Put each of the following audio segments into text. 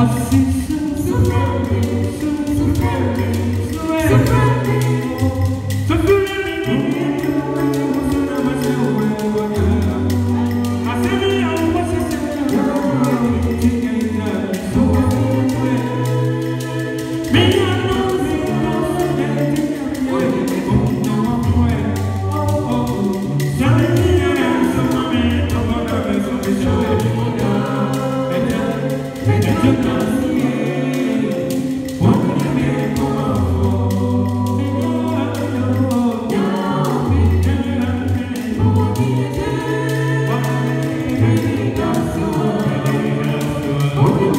Assim Yeah.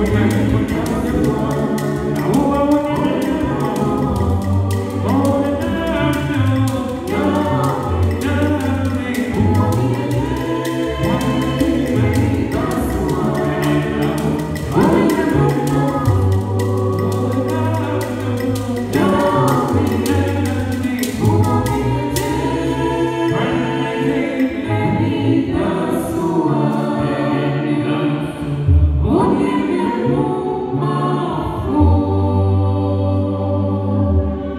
Woodman